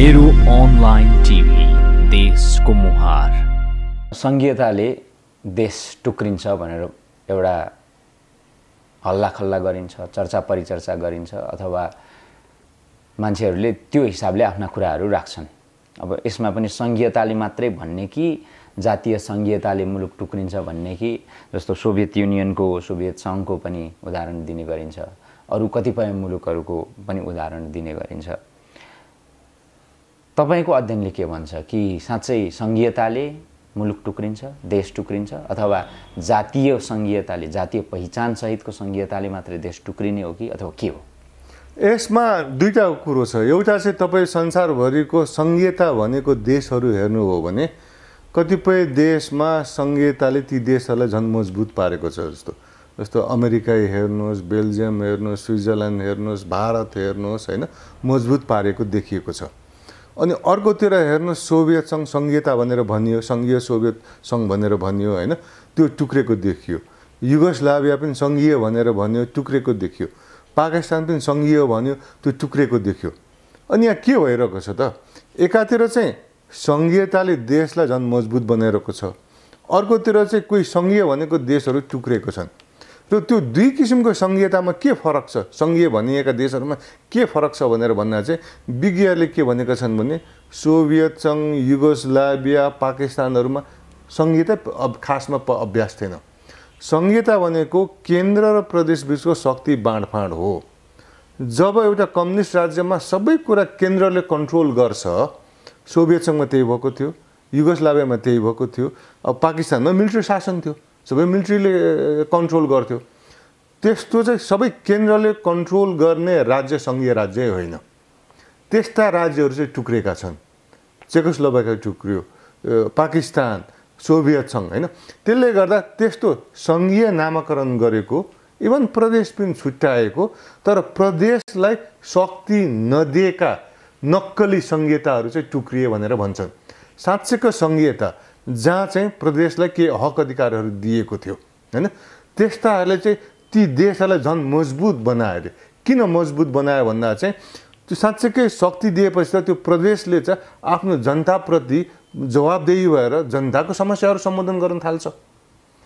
मेरो online TV देशको मुहार। सङ्घीयताले देश टुक्रिन्छ भनेर एउटा हल्लाखल्ला गरिन्छ चर्चा परिचर्चा गरिन्छ अथवा मान्छेहरूले त्यो हिसाबले आफ्ना कुराहरू राख्छन्। अब यसमा पनि सङ्घीयताले मात्रै भन्ने कि जातीय सङ्घीयताले मुलुक टुक्रिन्छ भन्ने कि जस्तो सोभियत युनियनको सोभियत सङ्घको पनि उदाहरण दिने गरिन्छ। अरू कतिपय मुलुकहरूको पनि उदाहरण दिने गरिन्छ। तपाईँको अध्ययनले के भन्छ कि साँच्चै सङ्घीयताले मुलुक टुक्रिन्छ देश टुक्रिन्छ अथवा जातीय सङ्घीयताले जातीय पहिचानसहितको सङ्घीयताले मात्रै देश टुक्रिने हो कि अथवा के हो? यसमा दुईवटा कुरो छ। एउटा चाहिँ तपाईँ संसारभरिको सङ्घीयता भनेको देशहरू हेर्नु हो भने कतिपय देशमा सङ्घीयताले ती देशहरूलाई झन् मजबुत पारेको छ जस्तो। जस्तो अमेरिकै हेर्नुहोस् बेल्जियम हेर्नुहोस् स्विजरल्यान्ड हेर्नुहोस् भारत हेर्नुहोस् होइन मजबुत पारेको देखिएको छ। अनि अर्कोतिर हेर्नुहोस् सोभियत सङ्घ सङ्घीयता भनेर भनियो सङ्घीय सोभियत सङ्घ भनेर भनियो होइन? त्यो टुक्रेको देखियो। युगोस्लाभिया पनि सङ्घीय भनेर भन्यो टुक्रेको देखियो। पाकिस्तान पनि सङ्घीय भन्यो त्यो टुक्रेको देखियो। अनि यहाँ के भइरहेको छ त? एकातिर चाहिँ सङ्घीयताले देशलाई झन् मजबुत बनाइरहेको छ। अर्कोतिर चाहिँ कोही सङ्घीय भनेको देशहरू टुक्रेको छन्। र त्यो दुई किसिमको सङ्घीयतामा के फरक छ? सङ्घीय भनिएका देशहरूमा के फरक छ भनेर भन्दा चाहिँ विज्ञहरूले के भनेका छन् भने सोभियत सङ्घ युगोस्लाभिया पाकिस्तानहरूमा सङ्घीयता अब खासमा अभ्यास थिएन। सङ्घीयता भनेको केन्द्र र प्रदेशबिचको शक्ति बाँडफाँड हो। जब एउटा कम्युनिस्ट राज्यमा सबै कुरा केन्द्रले कन्ट्रोल गर्छ सोभियत सङ्घमा त्यही भएको थियो युगोस्लाभियामा त्यही भएको थियो अब पाकिस्तानमा मिलिट्री शासन थियो। सबै मिलिट्रीले कन्ट्रोल गर्थ्यो। त्यस्तो चाहिँ सबै केन्द्रले कन्ट्रोल गर्ने राज्य सङ्घीय राज्य होइन। त्यस्ता राज्यहरू चाहिँ टुक्रेका छन्। चेकोस्लोभाकिया टुक्रियो पाकिस्तान सोभियत सङ्घ होइन। त्यसले गर्दा त्यस्तो सङ्घीय नामाकरण गरेको इभन प्रदेश पनि छुट्याएको तर प्रदेशलाई शक्ति नदिएका नक्कली सङ्घीयताहरू चाहिँ टुक्रिए भनेर भन्छन्। साँच्चैको सङ्घीयता जहाँ चाहिँ प्रदेशलाई के हक अधिकारहरू दिएको थियो होइन? त्यस्ताहरूले चाहिँ ती देशहरूलाई झन् मजबुत बनायो अरे। किन मजबुत बनायो भन्दा चाहिँ त्यो साँच्चैकै शक्ति दिएपछि त त्यो प्रदेशले चाहिँ आफ्नो जनताप्रति जवाबदेही भएर जनताको समस्याहरू सम्बोधन गर्न थाल्छ।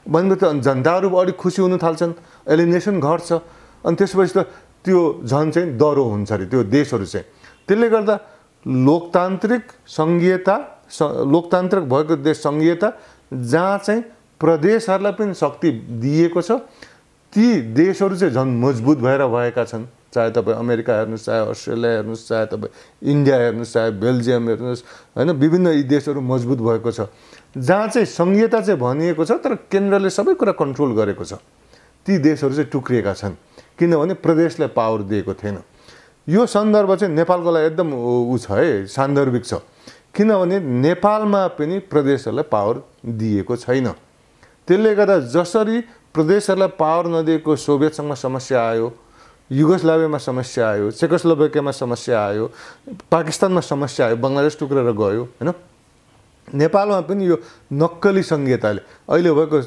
भनेपछि त जनताहरू अलिक खुसी हुन थाल्छन् एलिनेसन घट्छ। अनि त्यसपछि त त्यो झन् चाहिँ दह्रो हुन्छ अरे त्यो देशहरू चाहिँ। त्यसले गर्दा लोकतान्त्रिक सङ्घीयता लोकतान्त्रिक भएको देश सङ्घीयता जहाँ चाहिँ प्रदेशहरूलाई पनि शक्ति दिएको छ ती देशहरू चाहिँ झन् मजबुत भएर भएका छन्। चाहे तपाईँ अमेरिका हेर्नुहोस् चाहे अस्ट्रेलिया हेर्नुहोस् चाहे तपाईँ इन्डिया हेर्नुहोस् चाहे बेल्जियम हेर्नुहोस् होइन विभिन्न यी देशहरू मजबुत भएको छ। जहाँ चाहिँ सङ्घीयता चाहिँ भनिएको छ तर केन्द्रले सबै कुरा कन्ट्रोल गरेको छ। ती देशहरू चाहिँ टुक्रिएका छन् किनभने प्रदेशलाई पावर दिएको थिएन। यो सन्दर्भ चाहिँ नेपालको लागि एकदम ऊ छ है सान्दर्भिक छ। किनभने नेपालमा पनि प्रदेशहरूलाई पावर दिएको छैन। त्यसले गर्दा जसरी प्रदेशहरूलाई पावर नदिएको सोभियतसँग समस्या आयो युगोस्लाभियामा समस्या आयो चेकोस्लोभाकियामा समस्या आयो पाकिस्तानमा समस्या आयो बङ्गलादेश टुक्रेर गयो होइन? नेपालमा पनि यो नक्कली सङ्घीयताले अहिले भएको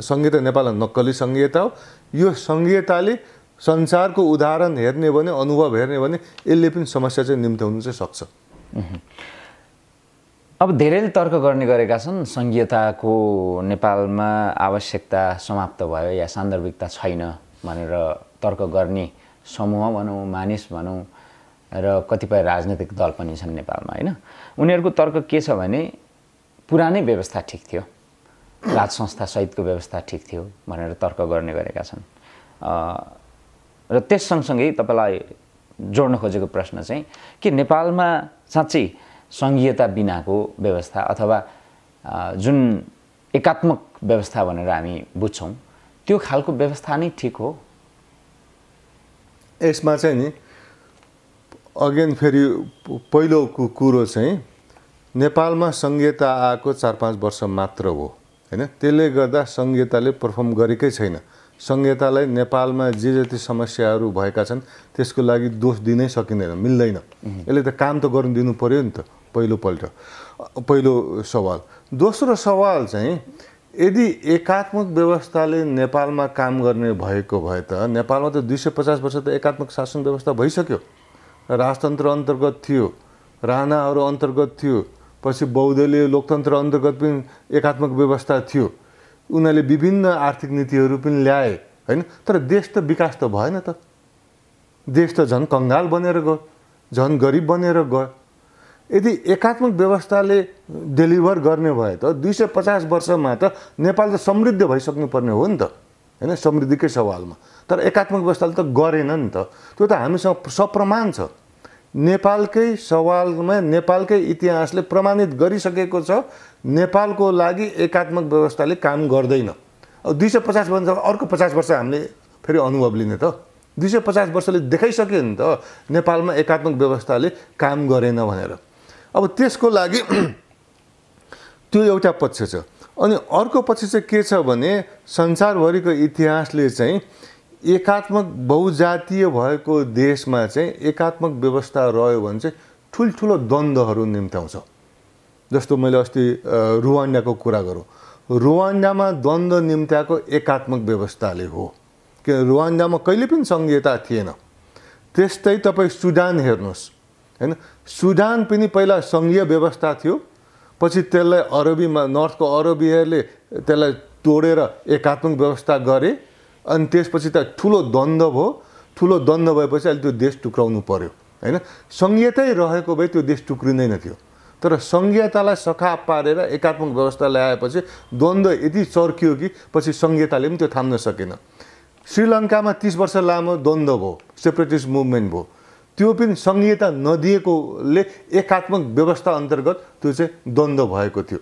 सङ्घीयता नेपालमा नक्कली सङ्घीयता हो। यो सङ्घीयताले संसारको उदाहरण हेर्ने भने अनुभव हेर्ने भने यसले पनि समस्या चाहिँ निम्त्याउनु चाहिँ सक्छ। अब धेरैले तर्क गर्ने गरेका छन्। सङ्घीयताको नेपालमा आवश्यकता समाप्त भयो या सान्दर्भिकता छैन भनेर तर्क गर्ने समूह भनौँ मानिस भनौँ र कतिपय राजनैतिक दल पनि छन् नेपालमा होइन? उनीहरूको तर्क के छ भने पुरानै व्यवस्था ठिक थियो राज संस्थासहितको व्यवस्था ठिक थियो भनेर तर्क गर्ने गरेका छन्। र त्यस सँगसँगै तपाईँलाई जोड्न खोजेको प्रश्न चाहिँ के नेपालमा साँच्चै सङ्घीयता बिनाको व्यवस्था अथवा जुन एकात्मक व्यवस्था भनेर हामी बुझ्छौँ त्यो खालको व्यवस्था नै ठिक हो? यसमा चाहिँ नि अगेन फेरि पहिलो कुरो चाहिँ नेपालमा सङ्घीयता आएको चार पाँच वर्ष मात्र हो होइन? त्यसले गर्दा सङ्घीयताले पर्फर्म गरेकै छैन। सङ्घीयतालाई नेपालमा जे जति समस्याहरू भएका छन् त्यसको लागि दोष दिनै सकिँदैन मिल्दैन। यसले त काम त गर्नु दिनु पऱ्यो नि त। पहिलोपल्ट। पहिलो सवाल। दोस्रो सवाल चाहिँ यदि एकात्मक व्यवस्थाले नेपालमा काम गर्ने भएको भए त नेपालमा त दुई सय पचास वर्ष त एकात्मक शासन व्यवस्था भइसक्यो। राजतन्त्र अन्तर्गत थियो राणाहरू अन्तर्गत थियो पछि बौद्धले लोकतन्त्र अन्तर्गत पनि एकात्मक व्यवस्था थियो। उनीहरूले विभिन्न आर्थिक नीतिहरू पनि ल्याए होइन? तर देश त विकास त भएन त। देश त झन् कङ्गाल बनेर गयो झन् गरिब बनेर गयो। यदि एकात्मक व्यवस्थाले डेलिभर गर्ने भए त दुई सय पचास वर्षमा त नेपाल त समृद्ध भइसक्नु पर्ने हो नि त होइन? समृद्धिकै सवालमा। तर एकात्मक व्यवस्थाले त गरेन नि त। त्यो त हामीसँग सप्रमाण छ। नेपालकै सवालमा नेपालकै इतिहासले प्रमाणित गरिसकेको छ नेपालको लागि एकात्मक व्यवस्थाले काम गर्दैन। अब दुई सय पचास वर्ष अर्को पचास वर्ष हामीले फेरि अनुभव लिने त। दुई सय पचास वर्षले देखाइसक्यो नि त नेपालमा एकात्मक व्यवस्थाले काम गरेन भनेर। अब त्यसको लागि त्यो एउटा पक्ष छ। अनि अर्को पक्ष चाहिँ के छ भने संसारभरिको इतिहासले चाहिँ एकात्मक बहुजातीय भएको देशमा चाहिँ एकात्मक व्यवस्था रह्यो भने चाहिँ ठुल्ठुलो द्वन्द्वहरू निम्त्याउँछ। जस्तो मैले अस्ति रुवान्डाको कुरा गरौँ। रुवान्डामा द्वन्द्व निम्त्याएको एकात्मक व्यवस्थाले हो। कि रुवान्डामा कहिले पनि सङ्घीयता थिएन। त्यस्तै तपाईँ सुडान हेर्नुहोस्। होइन? सुडान पनि पहिला सङ्घीय व्यवस्था थियो पछि त्यसलाई अरबीमा नर्थको अरबीहरूले त्यसलाई तोडेर एकात्मक व्यवस्था गरे अनि त्यसपछि त ठुलो द्वन्द्व भयो। ठुलो द्वन्द्व भएपछि अहिले त्यो देश टुक्राउनु पर्यो होइन? सङ्घीयतै रहेको भए त्यो देश टुक्रिँदैन थियो। तर सङ्घीयतालाई सखाप पारेर एकात्मक व्यवस्था ल्याएपछि द्वन्द्व यति चर्कियो कि पछि सङ्घीयताले पनि त्यो थाम्न सकेन। श्रीलङ्कामा तिस वर्ष लामो द्वन्द्व भयो सेपरेटिस्ट मुभमेन्ट भयो। त्यो पनि सङ्घीयता नदिएकोले एकात्मक व्यवस्था अन्तर्गत त्यो चाहिँ द्वन्द्व भएको थियो।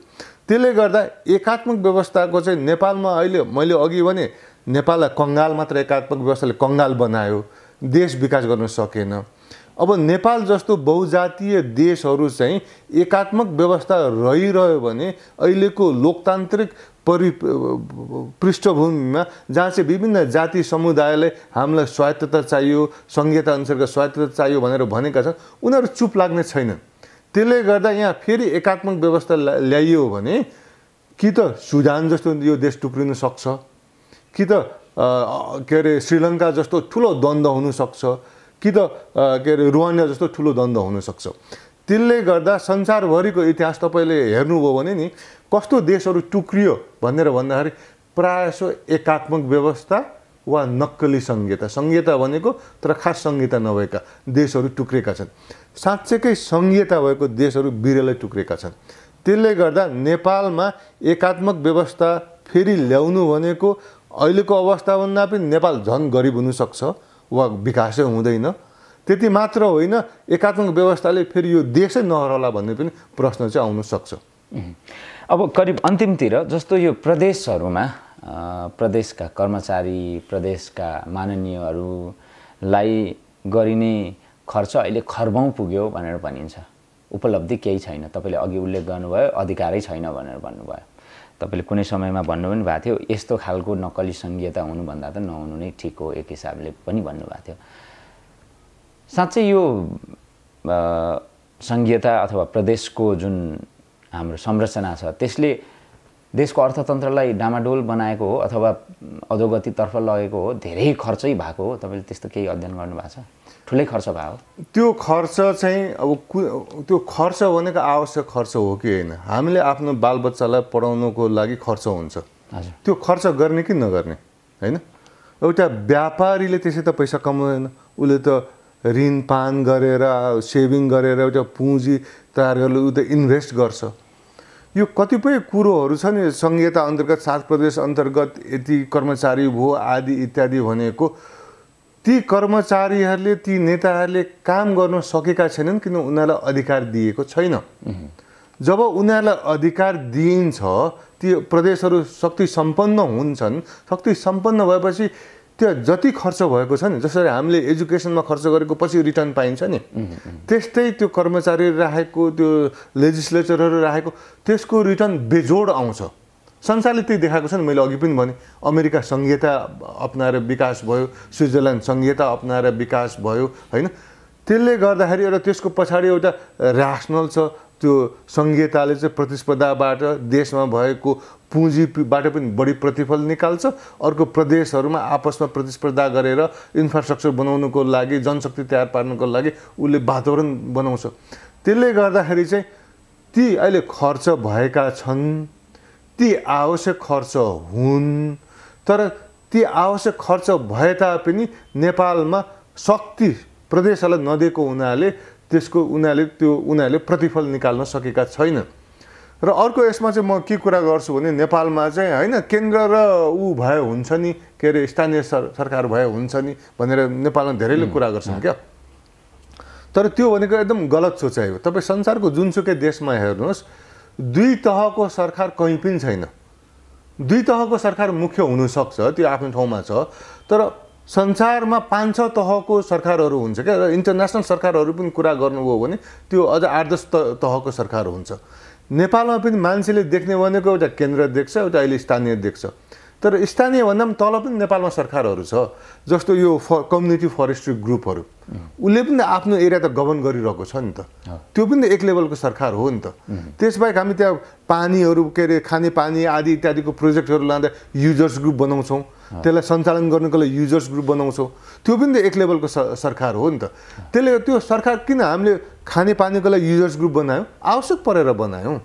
त्यसले गर्दा एकात्मक व्यवस्थाको चाहिँ नेपालमा अहिले मैले अघि भने नेपाललाई कङ्गाल मात्र एकात्मक व्यवस्थाले कङ्गाल बनायो देश विकास गर्न सकेन। अब नेपाल जस्तो बहुजातीय देशहरू चाहिँ एकात्मक व्यवस्था रहिरह्यो भने अहिलेको लोकतान्त्रिक परि पृष्ठभूमिमा जहाँ चाहिँ विभिन्न जाति समुदायलाई हामीलाई स्वायत्तता चाहियो अनुसारको स्वायत्तता चाहियो भनेर भनेका छन् उनीहरू चुप लाग्ने छैनन्। त्यसले गर्दा यहाँ फेरि एकात्मक व्यवस्था ल्याइयो भने कि त सुडान जस्तो यो देश टुक्रिन सक्छ कि त के अरे श्रीलङ्का जस्तो ठुलो द्वन्द्व हुनसक्छ कि त के अरे रुवान्डा जस्तो ठुलो द्वन्द्व हुनसक्छ त्यसले गर्दा संसारभरिको इतिहास तपाईँले हेर्नुभयो भने नि कस्तो देशहरू टुक्रियो भनेर भन्दाखेरि प्रायः एकात्मक व्यवस्था वा नक्कली सङ्घीयता सङ्घीयता भनेको तर खास सङ्घीयता नभएका देशहरू टुक्रेका छन्। साँच्चैकै सङ्घीयता भएको देशहरू बिरलै टुक्रेका छन्। त्यसले गर्दा नेपालमा एकात्मक व्यवस्था फेरि ल्याउनु भनेको अहिलेको अवस्थाभन्दा पनि नेपाल झन् गरिब हुनसक्छ वा विकासै हुँदैन। त्यति मात्र होइन एकात्मक व्यवस्थाले फेरि यो देशै नहरला भन्ने पनि प्रश्न चाहिँ आउन सक्छ। अब करिब अन्तिमतिर जस्तो यो प्रदेशहरूमा प्रदेशका कर्मचारी प्रदेशका माननीयहरूलाई गरिने खर्च अहिले खर्बौँ पुग्यो भनेर भनिन्छ। उपलब्धि केही छैन। तपाईँले अघि उल्लेख गर्नुभयो अधिकारै छैन भनेर भन्नुभयो। तपाईँले कुनै समयमा भन्नु पनि भएको थियो यस्तो खालको नक्कली सङ्घीयता हुनुभन्दा त नहुनु नै ठिक हो एक हिसाबले पनि भन्नुभएको थियो। साँच्चै यो सङ्घीयता अथवा प्रदेशको जुन हाम्रो संरचना छ त्यसले देशको अर्थतन्त्रलाई डामाडोल बनाएको हो अथवा अधोगतितर्फ लगेको हो धेरै खर्चै भएको हो। तपाईँले त्यस्तो केही अध्ययन गर्नुभएको छ? ठुलै खर्च भयो त्यो खर्च चाहिँ अब त्यो खर्च भनेको आवश्यक खर्च हो कि होइन? हामीले आफ्नो बालबच्चालाई पढाउनुको लागि खर्च हुन्छ। हजुर। त्यो खर्च गर्ने कि नगर्ने? होइन? एउटा व्यापारीले त्यसै त पैसा कमाउँदैन। उसले त ऋण पान गरेर सेभिङ गरेर एउटा पुँजी तयार गरेर ऊ त इन्भेस्ट गर्छ। यो कतिपय कुरोहरू छ नि सङ्घीयता अन्तर्गत सात प्रदेश अन्तर्गत यति कर्मचारी भयो आदि इत्यादि भनेको। ती कर्मचारीहरूले ती नेताहरूले काम गर्न सकेका छैनन् किन उनीहरूलाई अधिकार दिएको छैन। जब उनीहरूलाई अधिकार दिइन्छ ती प्रदेशहरू शक्ति सम्पन्न हुन्छन् शक्ति सम्पन्न भएपछि त्यो जति खर्च भएको छ नि जसरी हामीले एजुकेसनमा खर्च गरेको पछि रिटर्न पाइन्छ नि। त्यस्तै त्यो कर्मचारी राखेको त्यो लेजिस्लेचरहरू राखेको त्यसको रिटर्न बेजोड आउँछ। संसारले त्यही देखाएको छ नि मैले अघि पनि भने अमेरिका सङ्घीयता अप्नाएर विकास भयो स्विजरल्यान्ड सङ्घीयता अप्नाएर विकास भयो होइन? त्यसले गर्दाखेरि एउटा त्यसको पछाडि एउटा ऱ्यासनल छ त्यो सङ्घीयताले चाहिँ प्रतिस्पर्धाबाट देशमा भएको पुँजीबाट पनि बढी प्रतिफल निकाल्छ। अर्को प्रदेशहरूमा आपसमा प्रतिस्पर्धा गरेर इन्फ्रास्ट्रक्चर बनाउनुको लागि जनशक्ति तयार पार्नुको लागि उसले वातावरण बनाउँछ। त्यसले गर्दाखेरि चाहिँ ती अहिले खर्च भएका छन् ती आवश्यक खर्च हुन् तर ती आवश्यक खर्च भए तापनि नेपालमा शक्ति प्रदेशहरूलाई नदिएको हुनाले त्यसको उनीहरूले त्यो उनीहरूले प्रतिफल निकाल्न सकेका छैनन्। र अर्को यसमा चाहिँ म के कुरा गर्छु भने नेपालमा चाहिँ होइन केन्द्र र ऊ भए हुन्छ नि के अरे स्थानीय सर सरकार भए हुन्छ नि भनेर नेपालमा धेरैले कुरा गर्छन् क्या। तर त्यो भनेको एकदम गलत सोचाइ हो तपाईँ संसारको जुनसुकै देशमा हेर्नुहोस् दुई तहको सरकार कहीँ पनि छैन। दुई तहको सरकार मुख्य हुनसक्छ त्यो आफ्नो ठाउँमा छ। तर संसारमा पाँच छ तहको सरकारहरू हुन्छ क्या र इन्टरनेसनल सरकारहरू पनि कुरा गर्नुभयो भने त्यो अझ आठ दस तहको सरकार हुन्छ। नेपालमा पनि मान्छेले देख्ने भनेको एउटा केन्द्र देख्छ एउटा अहिले स्थानीय देख्छ। तर स्थानीय भन्दा पनि तल पनि नेपालमा सरकारहरू छ जस्तो यो फ कम्युनिटी फरेस्ट्री ग्रुपहरू। उसले पनि आफ्नो एरिया त गभर्न गरिरहेको छ नि त। त्यो पनि एक लेभलको सरकार हो नि त। त्यसबाहेक हामी त्यहाँ पानीहरू के अरे खाने पानी आदि इत्यादिको प्रोजेक्टहरू लाँदा युजर्स ग्रुप बनाउँछौँ। त्यसलाई सञ्चालन गर्नुको लागि युजर्स ग्रुप बनाउँछौँ। त्यो पनि त एक लेभलको सरकार हो नि त। त्यसले त्यो सरकार किन हामीले खानेपानीको लागि युजर्स ग्रुप बनायौँ आवश्यक परेर बनायौँ।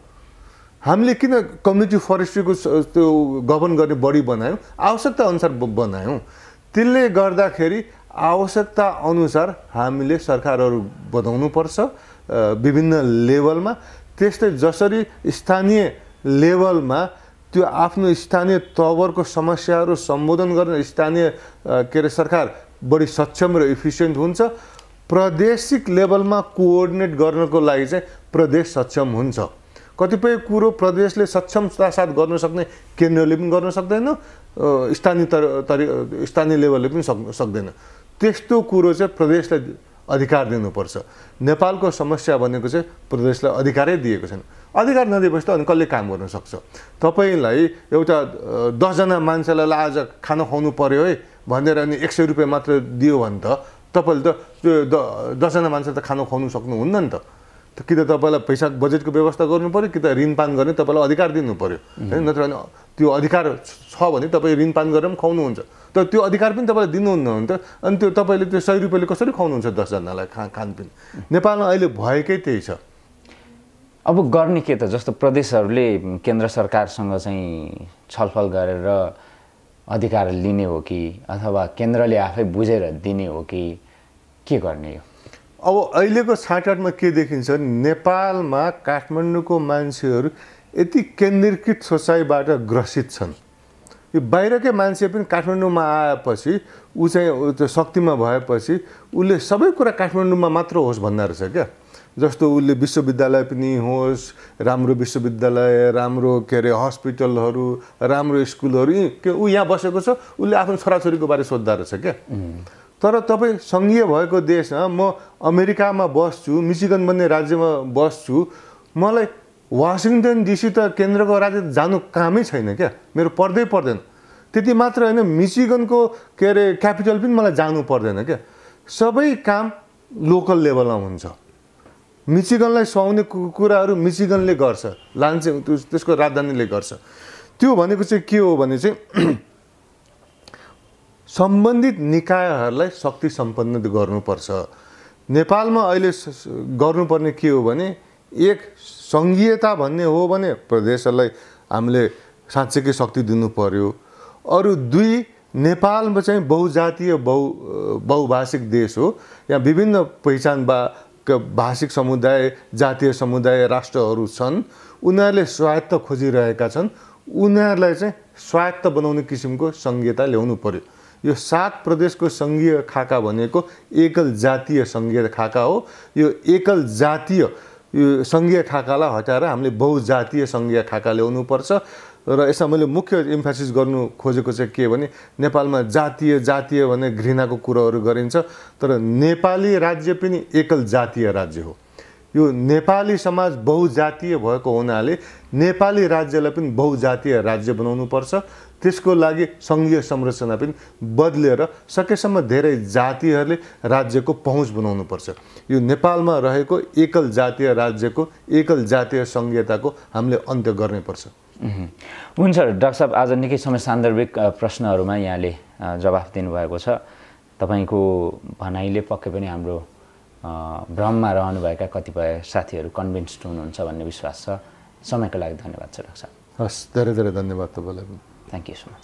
हामीले किन कम्युनिटी फरेस्ट्रीको त्यो गभर्न गर्ने बडी बनायौँ? आवश्यकता अनुसार बनायौँ। त्यसले गर्दाखेरि आवश्यकता अनुसार हामीले सरकारहरू बनाउनुपर्छ विभिन्न लेभलमा। त्यस्तै जसरी स्थानीय लेभलमा त्यो आफ्नो स्थानीय तवरको समस्याहरू सम्बोधन गर्न स्थानीय के अरे सरकार बढी सक्षम र इफिसियन्ट हुन्छ प्रादेशिक लेभलमा कोअर्डिनेट गर्नको लागि चाहिँ प्रदेश सक्षम हुन्छ। कतिपय कुरो प्रदेशले सक्षमता साथ गर्न सक्ने केन्द्रले पनि गर्न सक्दैन स्थानीय तर तरि स्थानीय लेभलले पनि सक् सक्दैन। त्यस्तो कुरो चाहिँ प्रदेशलाई अधिकार दिनुपर्छ। नेपालको समस्या भनेको चाहिँ प्रदेशलाई अधिकारै दिएको छैन। अधिकार नदिएपछि त अनि कसले काम गर्न सक्छ? तपाईँलाई एउटा दसजना मान्छेलाई आज खाना खुवाउनु पऱ्यो है भनेर अनि एक सय रुपियाँ मात्र दियो भने त तपाईँले त त्यो द दसजना मान्छे त खाना खुवाउनु सक्नुहुन्न नि त। कि त तपाईँलाई पैसा बजेटको व्यवस्था गर्नु पऱ्यो कि त ऋणपान गर्ने तपाईँलाई अधिकार दिनु पऱ्यो होइन नत्र भने त्यो अधिकार छ भने तपाईँ ऋणपान गरेर पनि खुवाउनुहुन्छ। तर त्यो अधिकार पनि तपाईँलाई दिनुहुन्न भने त अनि त्यो तपाईँले त्यो सय रुपियाँले कसरी खुवाउनुहुन्छ दसजनालाई खा खानपिन? नेपालमा अहिले भएकै त्यही छ। अब गर्ने के त? जस्तो प्रदेशहरूले केन्द्र सरकारसँग चाहिँ छलफल गरेर अधिकार लिने हो कि अथवा केन्द्रले आफै बुझेर दिने हो कि के गर्ने हो? अब अहिलेको छाँटाटमा के देखिन्छ नेपालमा काठमाडौँको मान्छेहरू यति केन्द्रीकृत सोचाइबाट ग्रसित छन्। यो बाहिरकै मान्छे पनि काठमाडौँमा आएपछि ऊ चाहिँ त्यो शक्तिमा भएपछि उसले सबै कुरा काठमाडौँमा मात्र होस् भन्दा रहेछ क्या। जस्तो उसले विश्वविद्यालय पनि होस् राम्रो विश्वविद्यालय राम्रो के अरे हस्पिटलहरू राम्रो स्कुलहरू के ऊ यहाँ बसेको छ उसले आफ्नो छोराछोरीको बारे सोद्धा रहेछ क्या। तर तपाईँ सङ्घीय भएको देशमा म अमेरिकामा बस्छु मिचिगन भन्ने राज्यमा बस्छु मलाई वासिङटन डिसी त केन्द्रको राज्य जानु कामै छैन क्या मेरो पर्दै पर्दैन। त्यति मात्र होइन मिचिगनको के अरे क्यापिटल पनि मलाई जानु पर्दैन क्या। सबै काम लोकल लेभलमा हुन्छ। मिचिगनलाई सुहाउने कुराहरू मिचिगनले गर्छ। लान्छे त्यसको राजधानीले गर्छ। त्यो भनेको चाहिँ के हो भने चाहिँ सम्बन्धित निकायहरूलाई शक्ति सम्पन्न गर्नुपर्छ। नेपालमा अहिले गर्नुपर्ने के हो भने एक सङ्घीयता भन्ने हो भने प्रदेशहरूलाई हामीले साँच्चैकै शक्ति दिनु पर्यो अरू दुई नेपालमा चाहिँ बहुजातीय बहु बहुभाषिक देश हो। यहाँ विभिन्न पहिचान बा भाषिक समुदाय जातीय समुदाय राष्ट्रहरू छन्। उनीहरूले स्वायत्त खोजिरहेका छन्। उनीहरूलाई चाहिँ स्वायत्त बनाउने किसिमको सङ्घीयता ल्याउनु पर्यो। यो सात प्रदेशको सङ्घीय खाका भनेको एकल जातीय सङ्घीय खाका हो। यो एकल जातीय यो सङ्घीय खाकालाई हटाएर हामीले बहुजातीय सङ्घीय खाका ल्याउनुपर्छ र यसमा मैले मुख्य इम्फासिस गर्नु खोजेको चाहिँ के भने नेपालमा जातीय जातीय भने घृणाको कुरोहरू गरिन्छ तर नेपाली राज्य पनि एकल जातीय राज्य हो। यो नेपाली समाज बहुजातीय भएको हुनाले नेपाली राज्यलाई पनि बहुजातीय राज्य बनाउनुपर्छ। त्यसको लागि सङ्घीय संरचना पनि बदलेर सकेसम्म धेरै जातिहरूले राज्यको पहुँच बनाउनुपर्छ। यो नेपालमा रहेको एकल जातीय राज्यको एकल जातीय सङ्घीयताको हामीले अन्त्य गर्नैपर्छ। हुन्छ डाक्टर साहब आज निकै समय सान्दर्भिक प्रश्नहरूमा यहाँले जवाफ दिनुभएको छ। तपाईँको भनाइले पक्कै पनि हाम्रो भ्रममा रहनुभएका कतिपय साथीहरू कन्भिन्स्ड हुनुहुन्छ भन्ने विश्वास छ। समयको लागि धन्यवाद छ डाक्टर साहब। हस् धेरै धेरै धन्यवाद तपाईँलाई थ्याङ्क यू सो मच